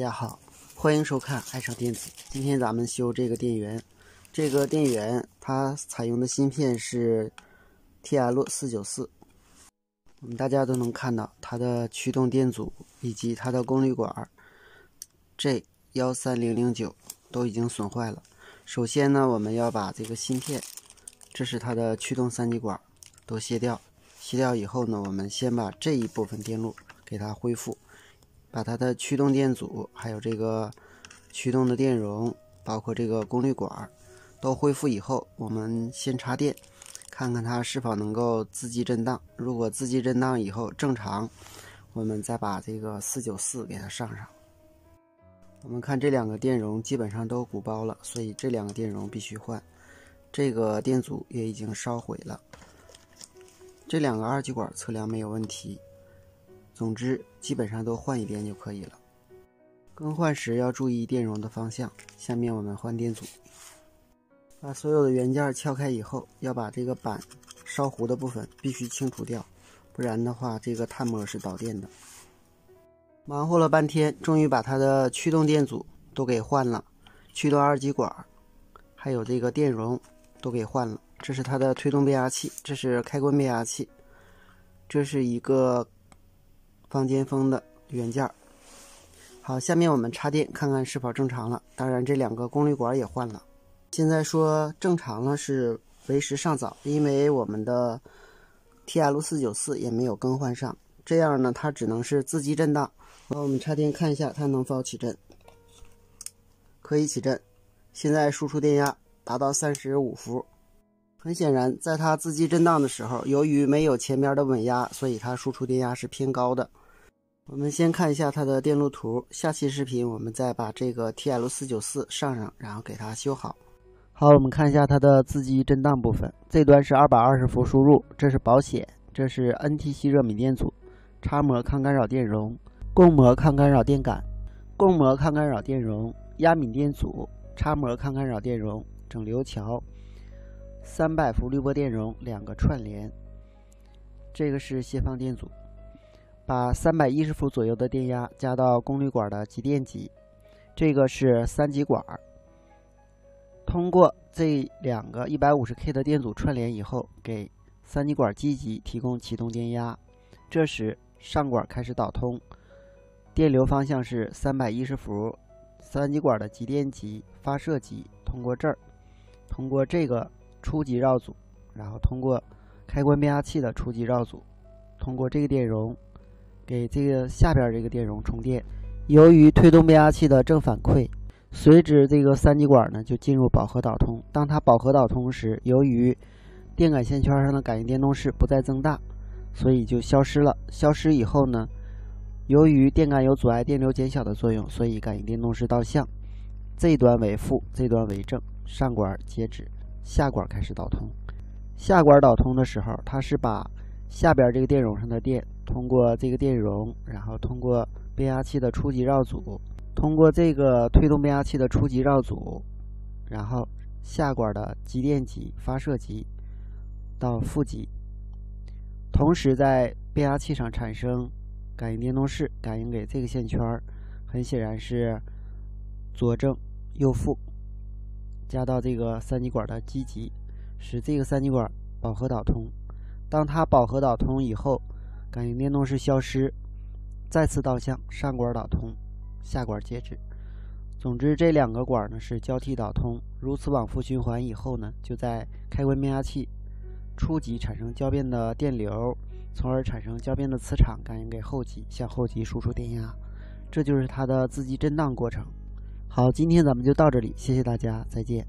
大家好，欢迎收看爱上电子。今天咱们修这个电源，这个电源它采用的芯片是 TL 四九四。我们大家都能看到它的驱动电阻以及它的功率管 J 幺三零零九都已经损坏了。首先呢，我们要把这个芯片，这是它的驱动三极管，都卸掉。卸掉以后呢，我们先把这一部分电路给它恢复。把它的驱动电阻，还有这个驱动的电容，包括这个功率管都恢复以后，我们先插电，看看它是否能够自激震荡。如果自激震荡以后正常，我们再把这个四九四给它上上。我们看这两个电容基本上都鼓包了，所以这两个电容必须换。这个电阻也已经烧毁了。这两个二极管测量没有问题。总之，基本上都换一遍就可以了。更换时要注意电容的方向。下面我们换电阻。把所有的元件撬开以后，要把这个板烧糊的部分必须清除掉，不然的话，这个碳膜是导电的。忙活了半天，终于把它的驱动电阻都给换了，驱动二极管，还有这个电容都给换了。这是它的推动变压器，这是开关变压器，这是一个。方尖峰的元件好，下面我们插电看看是否正常了。当然，这两个功率管也换了。现在说正常了是为时尚早，因为我们的 TL 四九四也没有更换上，这样呢，它只能是自激震荡。那，我们插电看一下它能否起震，可以起震。现在输出电压达到三十五伏。很显然，在它自激震荡的时候，由于没有前面的稳压，所以它输出电压是偏高的。我们先看一下它的电路图，下期视频我们再把这个 TL 四九四上上，然后给它修好。好，我们看一下它的自激震荡部分，这端是二百二十伏输入，这是保险，这是 NTC 热敏电阻，插模抗干扰电容，供模抗干扰电感，供模抗干扰电容，压敏电阻，插模抗干扰电容，整流桥，三百伏滤波电容，两个串联，这个是泄放电阻。把三百一十伏左右的电压加到功率管的极电极，这个是三极管。通过这两个一百五十 k 的电阻串联以后，给三极管积极提供启动电压。这时上管开始导通，电流方向是三百一十伏，三极管的极电极、发射极通过这儿，通过这个初级绕组，然后通过开关变压器的初级绕组，通过这个电容。给这个下边这个电容充电，由于推动变压器的正反馈，随之这个三极管呢就进入饱和导通。当它饱和导通时，由于电感线圈上的感应电动势不再增大，所以就消失了。消失以后呢，由于电感有阻碍电流减小的作用，所以感应电动势导向，这端为负，这端为正，上管截止，下管开始导通。下管导通的时候，它是把下边这个电容上的电。通过这个电容，然后通过变压器的初级绕阻，通过这个推动变压器的初级绕阻，然后下管的极电极、发射极到负极，同时在变压器上产生感应电动势，感应给这个线圈，很显然是左正右负，加到这个三极管的极极，使这个三极管饱和导通。当它饱和导通以后，感应电动势消失，再次导向上管导通，下管截止。总之，这两个管呢是交替导通，如此往复循环以后呢，就在开关变压器初级产生交变的电流，从而产生交变的磁场，感应给后级，向后级输出电压。这就是它的自激震荡过程。好，今天咱们就到这里，谢谢大家，再见。